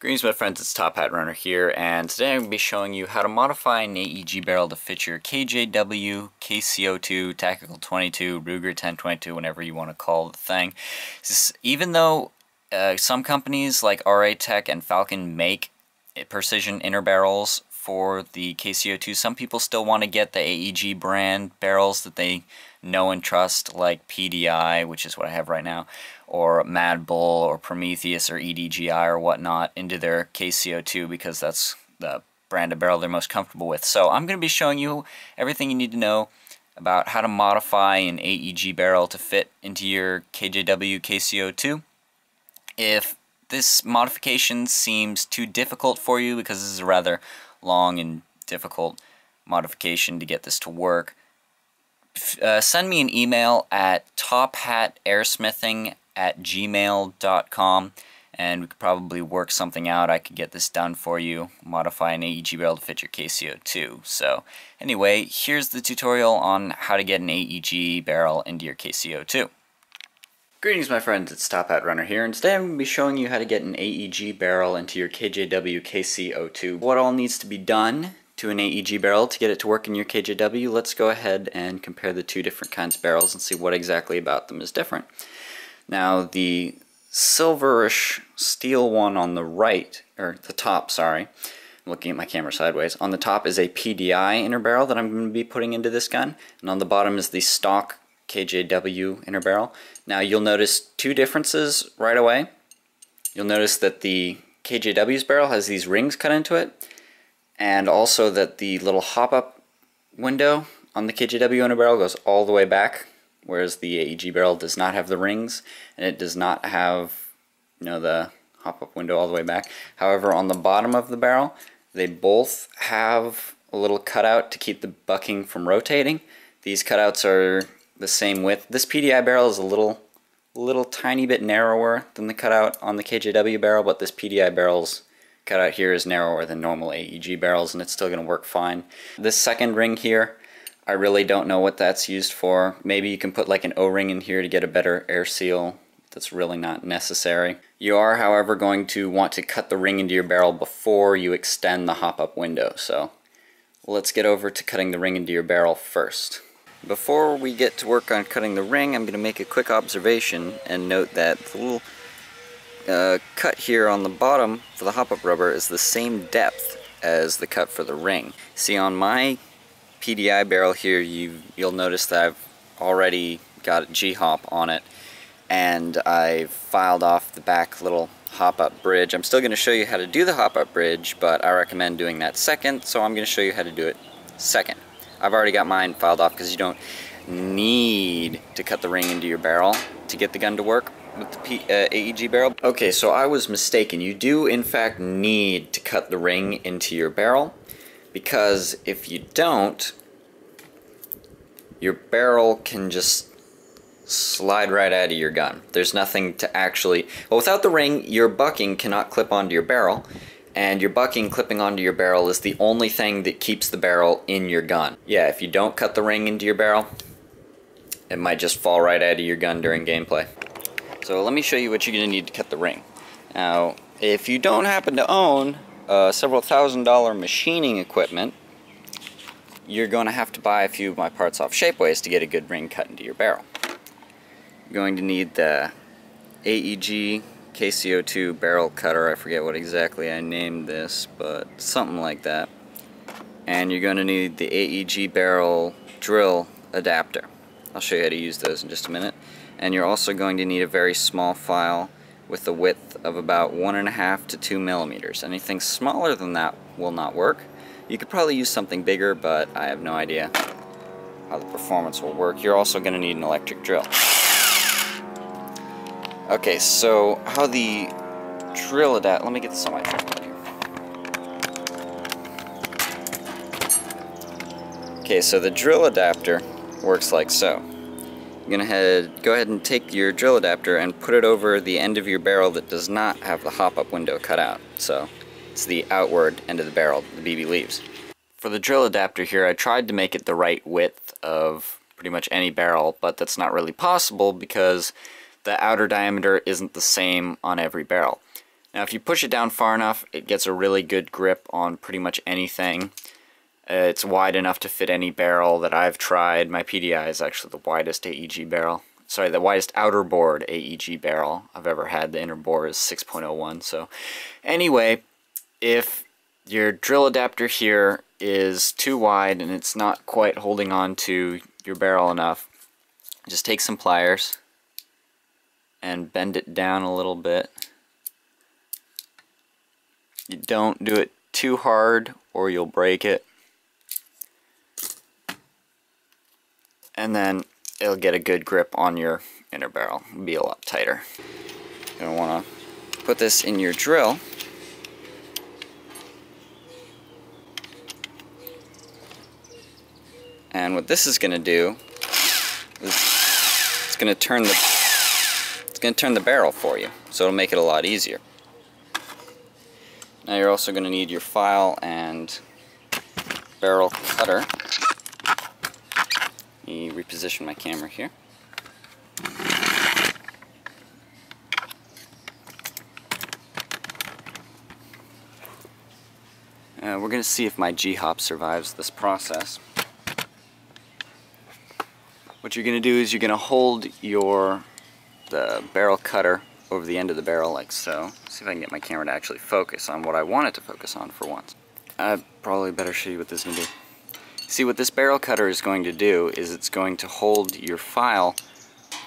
Greetings my friends, it's Top Hat Runner here, and today I'm going to be showing you how to modify an AEG barrel to fit your KJW, KC-02, Tactical 22, Ruger 1022, whatever you want to call the thing. Even though uh, some companies like RA Tech and Falcon make precision inner barrels for the KC-02, some people still want to get the AEG brand barrels that they know and trust, like PDI, which is what I have right now, or Mad Bull or Prometheus or EDGI or whatnot into their KC-02 because that's the brand of barrel they're most comfortable with. So I'm going to be showing you everything you need to know about how to modify an AEG barrel to fit into your KJW KC-02. If this modification seems too difficult for you because this is a rather long and difficult modification to get this to work, uh, send me an email at tophatairsmithing at gmail.com and we could probably work something out. I could get this done for you, modify an AEG barrel to fit your KC-02. So anyway, here's the tutorial on how to get an AEG barrel into your KC-02. Greetings my friends, it's Top Hat Runner here, and today I'm going to be showing you how to get an AEG barrel into your KJW KC-02. What all needs to be done to an AEG barrel to get it to work in your KJW, let's go ahead and compare the two different kinds of barrels and see what exactly about them is different. Now the silverish steel one on the right, or the top, sorry, I'm looking at my camera sideways. On the top is a PDI inner barrel that I'm going to be putting into this gun, and on the bottom is the stock KJW inner barrel. Now you'll notice two differences right away. You'll notice that the KJW's barrel has these rings cut into it, and also that the little hop-up window on the KJW inner barrel goes all the way back whereas the AEG barrel does not have the rings and it does not have you know the hop-up window all the way back. However, on the bottom of the barrel, they both have a little cutout to keep the bucking from rotating. These cutouts are the same width. This PDI barrel is a little little tiny bit narrower than the cutout on the KJW barrel, but this PDI barrel's cutout here is narrower than normal AEG barrels and it's still going to work fine. This second ring here I really don't know what that's used for. Maybe you can put like an O-ring in here to get a better air seal. That's really not necessary. You are, however, going to want to cut the ring into your barrel before you extend the hop-up window. So let's get over to cutting the ring into your barrel first. Before we get to work on cutting the ring, I'm going to make a quick observation and note that the little uh, cut here on the bottom for the hop-up rubber is the same depth as the cut for the ring. See on my PDI barrel here, you, you'll notice that I've already got G-hop on it and I've filed off the back little hop-up bridge. I'm still going to show you how to do the hop-up bridge, but I recommend doing that second, so I'm going to show you how to do it second. I've already got mine filed off because you don't need to cut the ring into your barrel to get the gun to work with the P uh, AEG barrel. Okay, so I was mistaken. You do in fact need to cut the ring into your barrel because if you don't, your barrel can just slide right out of your gun. There's nothing to actually... Well, without the ring, your bucking cannot clip onto your barrel, and your bucking clipping onto your barrel is the only thing that keeps the barrel in your gun. Yeah, if you don't cut the ring into your barrel, it might just fall right out of your gun during gameplay. So let me show you what you're going to need to cut the ring. Now, if you don't happen to own uh, several thousand dollar machining equipment, you're going to have to buy a few of my parts off Shapeways to get a good ring cut into your barrel. You're going to need the AEG KC-02 barrel cutter, I forget what exactly I named this, but something like that. And you're going to need the AEG barrel drill adapter. I'll show you how to use those in just a minute. And you're also going to need a very small file with a width of about one and a half to two millimeters. Anything smaller than that will not work. You could probably use something bigger, but I have no idea how the performance will work. You're also going to need an electric drill. Okay, so how the drill adapt. Let me get this on my tripod here. Okay, so the drill adapter works like so. Gonna head, go ahead and take your drill adapter and put it over the end of your barrel that does not have the hop-up window cut out. So it's the outward end of the barrel the BB leaves. For the drill adapter here, I tried to make it the right width of pretty much any barrel, but that's not really possible because the outer diameter isn't the same on every barrel. Now if you push it down far enough, it gets a really good grip on pretty much anything. Uh, it's wide enough to fit any barrel that I've tried. My PDI is actually the widest AEG barrel. Sorry, the widest outer board AEG barrel I've ever had. The inner bore is 6.01. So anyway, if your drill adapter here is too wide and it's not quite holding on to your barrel enough, just take some pliers and bend it down a little bit. You don't do it too hard or you'll break it. And then it'll get a good grip on your inner barrel. Be a lot tighter. You're going to want to put this in your drill. And what this is going to do is it's going to turn the it's going to turn the barrel for you. So it'll make it a lot easier. Now you're also going to need your file and barrel cutter. Me reposition my camera here. Uh, we're going to see if my G-Hop survives this process. What you're going to do is you're going to hold your the barrel cutter over the end of the barrel like so. See if I can get my camera to actually focus on what I want it to focus on for once. I probably better show you what this is going to do. See what this barrel cutter is going to do is it's going to hold your file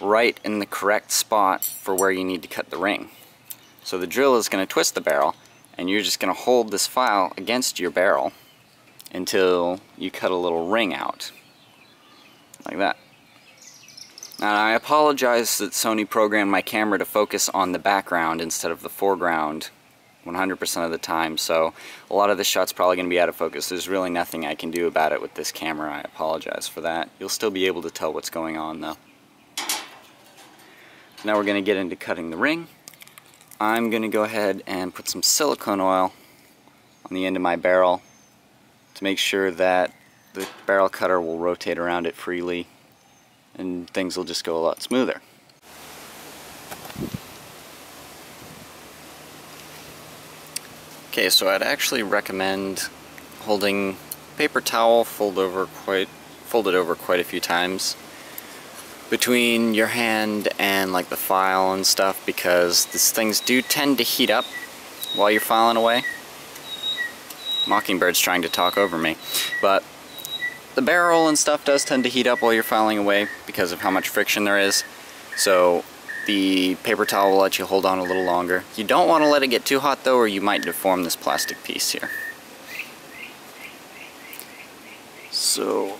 right in the correct spot for where you need to cut the ring. So the drill is going to twist the barrel and you're just going to hold this file against your barrel until you cut a little ring out like that. Now I apologize that Sony programmed my camera to focus on the background instead of the foreground 100% of the time, so a lot of this shot's probably going to be out of focus. There's really nothing I can do about it with this camera. I apologize for that. You'll still be able to tell what's going on though. Now we're going to get into cutting the ring. I'm going to go ahead and put some silicone oil on the end of my barrel to make sure that the barrel cutter will rotate around it freely and things will just go a lot smoother. Okay, so I'd actually recommend holding paper towel over quite folded over quite a few times between your hand and like the file and stuff because these things do tend to heat up while you're filing away. Mockingbird's trying to talk over me, but the barrel and stuff does tend to heat up while you're filing away because of how much friction there is. So the paper towel will let you hold on a little longer. You don't want to let it get too hot though or you might deform this plastic piece here. So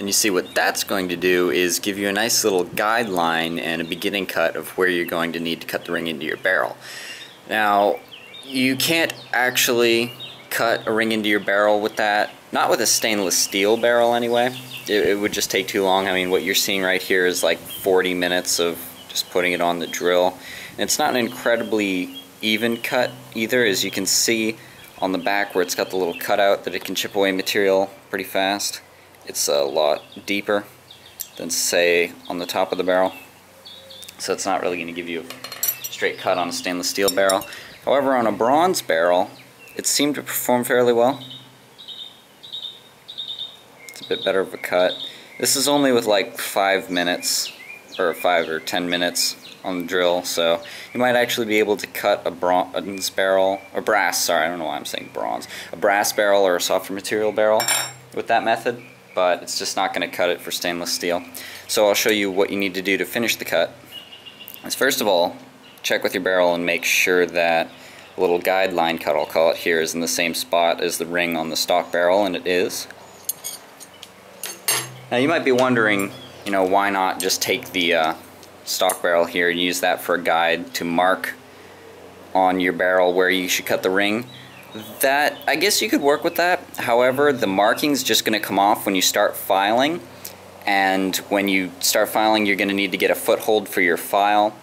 And you see what that's going to do is give you a nice little guideline and a beginning cut of where you're going to need to cut the ring into your barrel. Now, you can't actually cut a ring into your barrel with that, not with a stainless steel barrel anyway. It, it would just take too long. I mean, what you're seeing right here is like 40 minutes of just putting it on the drill. And it's not an incredibly even cut either, as you can see on the back where it's got the little cutout that it can chip away material pretty fast it's a lot deeper than say on the top of the barrel. So it's not really going to give you a straight cut on a stainless steel barrel. However on a bronze barrel it seemed to perform fairly well. It's a bit better of a cut. This is only with like five minutes or five or ten minutes on the drill so you might actually be able to cut a bronze barrel or brass sorry I don't know why I'm saying bronze a brass barrel or a softer material barrel with that method but it's just not going to cut it for stainless steel. So I'll show you what you need to do to finish the cut. Is first of all, check with your barrel and make sure that little guideline cut, I'll call it here, is in the same spot as the ring on the stock barrel, and it is. Now you might be wondering, you know, why not just take the uh, stock barrel here and use that for a guide to mark on your barrel where you should cut the ring. That, I guess you could work with that. However, the marking's just going to come off when you start filing. And when you start filing, you're going to need to get a foothold for your file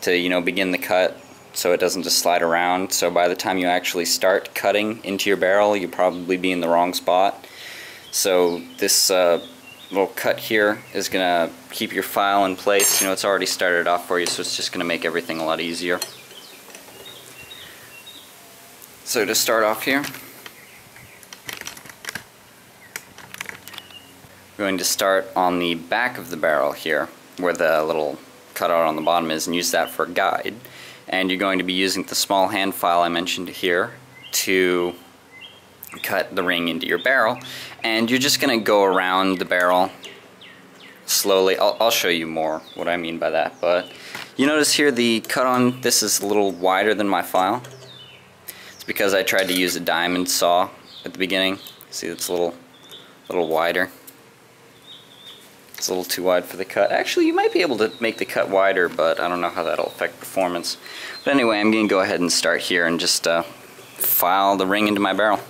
to, you know, begin the cut. so it doesn't just slide around. So by the time you actually start cutting into your barrel, you'll probably be in the wrong spot. So this uh, little cut here is going to keep your file in place. You know, it's already started off for you, so it's just going to make everything a lot easier. So to start off here, we're going to start on the back of the barrel here, where the little cutout on the bottom is, and use that for a guide. And you're going to be using the small hand file I mentioned here to cut the ring into your barrel. And you're just gonna go around the barrel slowly. I'll, I'll, show you more what I mean by that but you notice here the cut on this is a little wider than my file because I tried to use a diamond saw at the beginning. See it's a little a little wider. It's a little too wide for the cut. Actually you might be able to make the cut wider but I don't know how that'll affect performance. But anyway I'm gonna go ahead and start here and just uh, file the ring into my barrel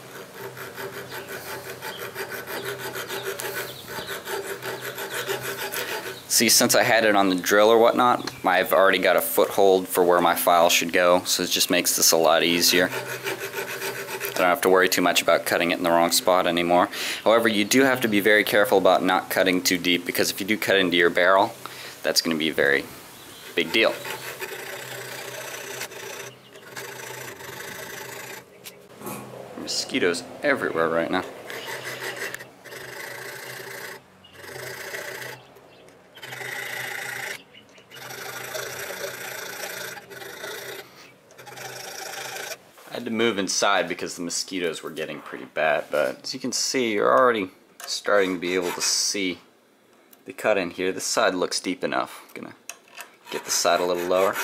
See, since I had it on the drill or whatnot, I've already got a foothold for where my file should go, so it just makes this a lot easier. I don't have to worry too much about cutting it in the wrong spot anymore. However, you do have to be very careful about not cutting too deep, because if you do cut into your barrel, that's going to be a very big deal. Mosquitoes everywhere right now. Move inside because the mosquitoes were getting pretty bad, but as you can see, you're already starting to be able to see the cut in here. This side looks deep enough. I'm gonna get the side a little lower.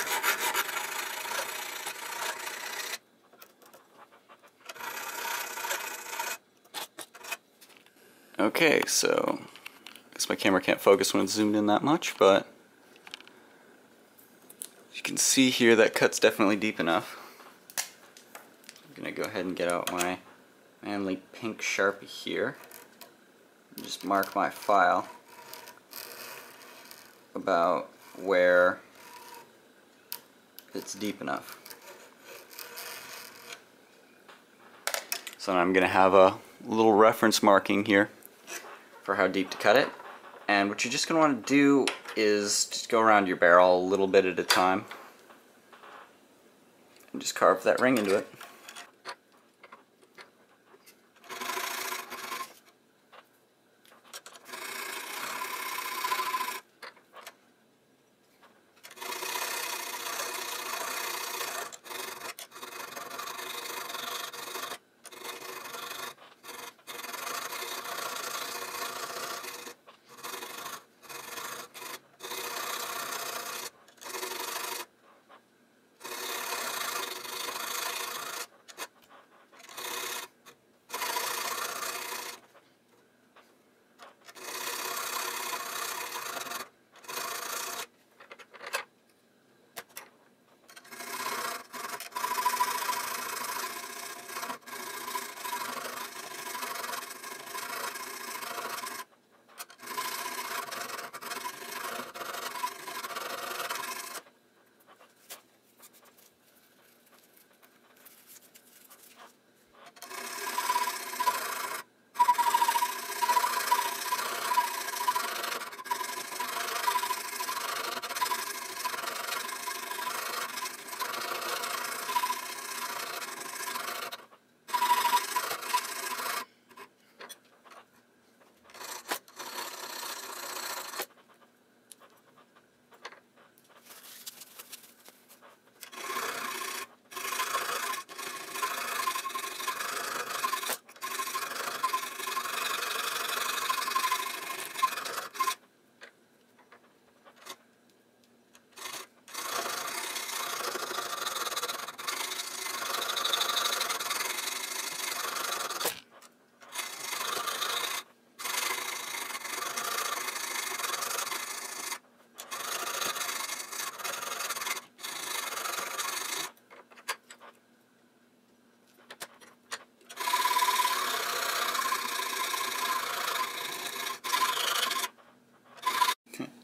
Okay, so I guess my camera can't focus when it's zoomed in that much, but you can see here that cut's definitely deep enough going to go ahead and get out my manly pink Sharpie here. Just mark my file about where it's deep enough. So I'm going to have a little reference marking here for how deep to cut it. And what you're just going to want to do is just go around your barrel a little bit at a time and just carve that ring into it.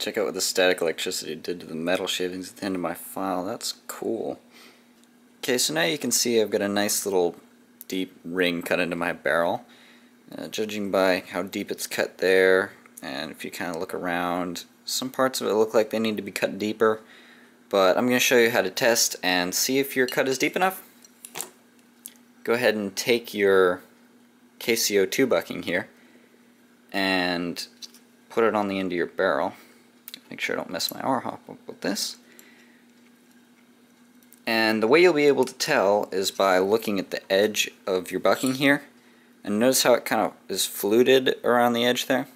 Check out what the static electricity did to the metal shavings at the end of my file. That's cool. Okay, so now you can see I've got a nice little deep ring cut into my barrel. Uh, judging by how deep it's cut there, and if you kind of look around, some parts of it look like they need to be cut deeper, but I'm going to show you how to test and see if your cut is deep enough. Go ahead and take your KC-02 bucking here and put it on the end of your barrel. Make sure I don't mess my R-hop up with this. And the way you'll be able to tell is by looking at the edge of your bucking here and notice how it kind of is fluted around the edge there?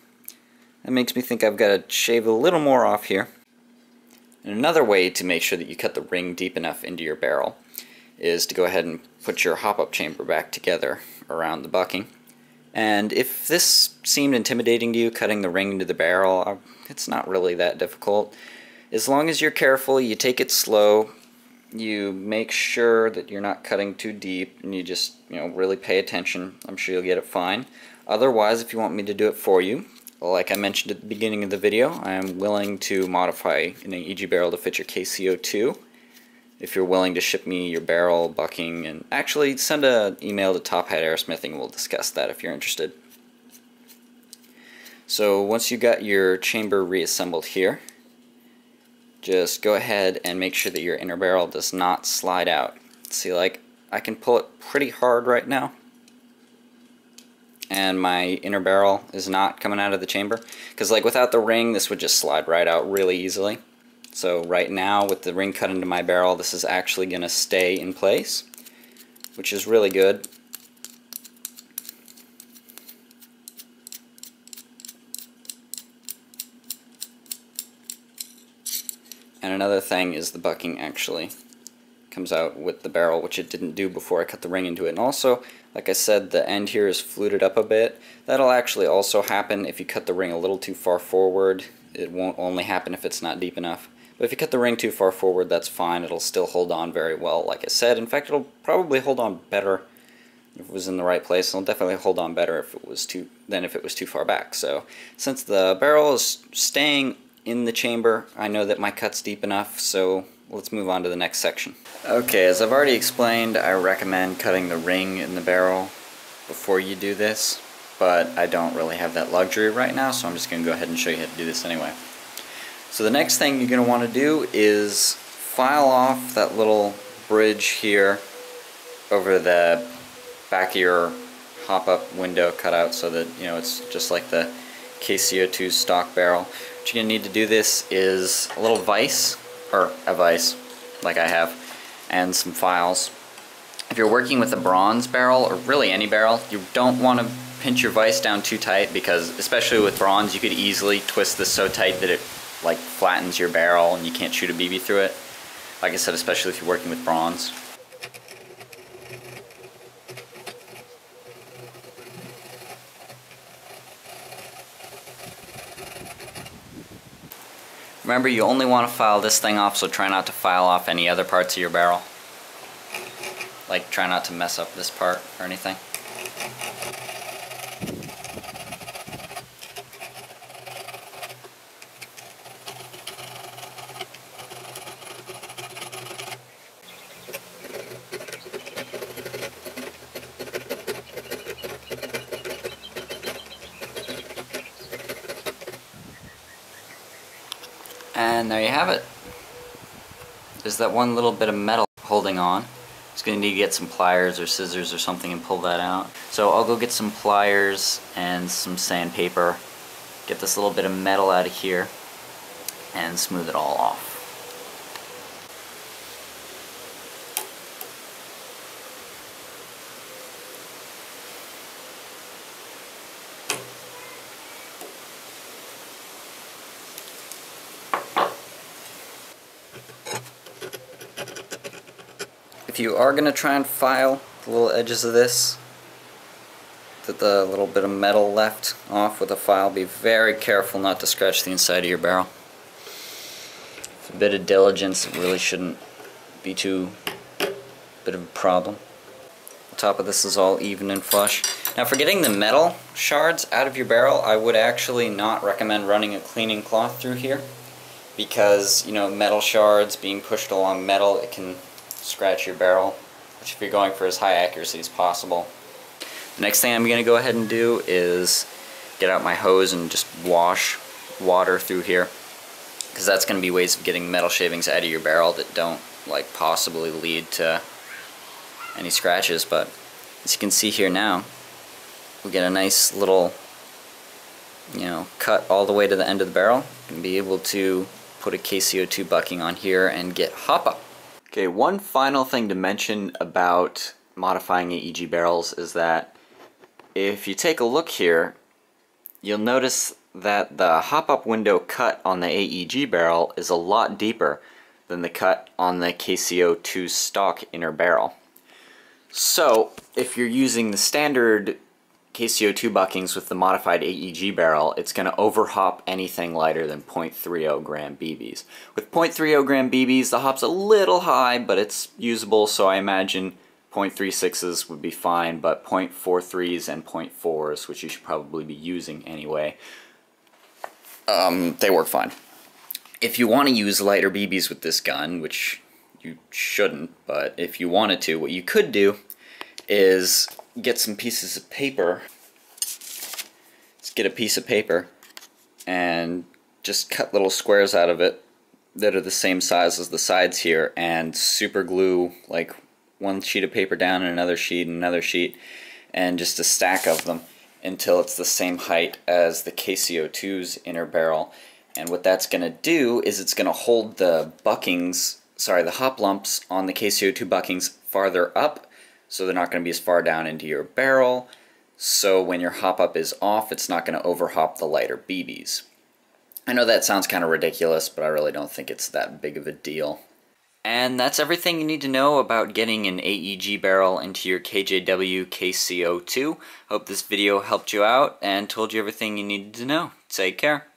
That makes me think I've got to shave a little more off here. And another way to make sure that you cut the ring deep enough into your barrel is to go ahead and put your hop-up chamber back together around the bucking. And if this seemed intimidating to you, cutting the ring into the barrel, uh, it's not really that difficult. As long as you're careful, you take it slow, you make sure that you're not cutting too deep and you just you know really pay attention. I'm sure you'll get it fine. Otherwise if you want me to do it for you like I mentioned at the beginning of the video I am willing to modify an AEG barrel to fit your KC-02 if you're willing to ship me your barrel bucking and actually send an email to Top Hat Airsmithing and we'll discuss that if you're interested so once you got your chamber reassembled here just go ahead and make sure that your inner barrel does not slide out. See, like, I can pull it pretty hard right now, and my inner barrel is not coming out of the chamber. Because, like, without the ring, this would just slide right out really easily. So right now, with the ring cut into my barrel, this is actually going to stay in place, which is really good. And another thing is the bucking actually comes out with the barrel, which it didn't do before I cut the ring into it. And also, like I said, the end here is fluted up a bit. That'll actually also happen if you cut the ring a little too far forward. It won't only happen if it's not deep enough. But if you cut the ring too far forward, that's fine. It'll still hold on very well, like I said. In fact, it'll probably hold on better if it was in the right place. It'll definitely hold on better if it was too than if it was too far back. So since the barrel is staying in the chamber. I know that my cut's deep enough, so let's move on to the next section. Okay, as I've already explained, I recommend cutting the ring in the barrel before you do this, but I don't really have that luxury right now, so I'm just going to go ahead and show you how to do this anyway. So the next thing you're going to want to do is file off that little bridge here over the back of your hop-up window cutout so that you know it's just like the KC-02 stock barrel. What you're going to need to do this is a little vise, or a vise, like I have, and some files. If you're working with a bronze barrel, or really any barrel, you don't want to pinch your vise down too tight because, especially with bronze, you could easily twist this so tight that it like flattens your barrel and you can't shoot a BB through it. Like I said, especially if you're working with bronze. Remember, you only want to file this thing off, so try not to file off any other parts of your barrel. Like, try not to mess up this part or anything. And there you have it. There's that one little bit of metal holding on. Just going to need to get some pliers or scissors or something and pull that out. So I'll go get some pliers and some sandpaper, get this little bit of metal out of here, and smooth it all off. If you are going to try and file the little edges of this, that the little bit of metal left off with a file, be very careful not to scratch the inside of your barrel. A bit of diligence, it really shouldn't be too bit of a problem. The top of this is all even and flush. Now for getting the metal shards out of your barrel, I would actually not recommend running a cleaning cloth through here because, you know, metal shards being pushed along metal, it can scratch your barrel which if you're going for as high accuracy as possible. The next thing I'm going to go ahead and do is get out my hose and just wash water through here because that's going to be ways of getting metal shavings out of your barrel that don't like possibly lead to any scratches but as you can see here now we get a nice little you know cut all the way to the end of the barrel and be able to put a KC-02 bucking on here and get hop up. Okay one final thing to mention about modifying AEG barrels is that if you take a look here you'll notice that the hop-up window cut on the AEG barrel is a lot deeper than the cut on the KC-02 stock inner barrel. So, if you're using the standard KC-02 buckings with the modified AEG barrel, it's going to overhop anything lighter than 0.30 gram BBs. With 0.30 gram BBs, the hop's a little high, but it's usable, so I imagine 0.36s would be fine, but 0.43s and 0.4s, which you should probably be using anyway, um, they work fine. If you want to use lighter BBs with this gun, which you shouldn't, but if you wanted to, what you could do is get some pieces of paper. Let's get a piece of paper and just cut little squares out of it that are the same size as the sides here and super glue like one sheet of paper down and another sheet and another sheet and just a stack of them until it's the same height as the KC-02's inner barrel. And what that's going to do is it's going to hold the buckings, sorry, the hop lumps on the KC-02 buckings farther up, so they're not going to be as far down into your barrel. So when your hop up is off, it's not going to overhop the lighter BBs. I know that sounds kind of ridiculous, but I really don't think it's that big of a deal. And that's everything you need to know about getting an AEG barrel into your KJW KC-02. Hope this video helped you out and told you everything you needed to know. Take care.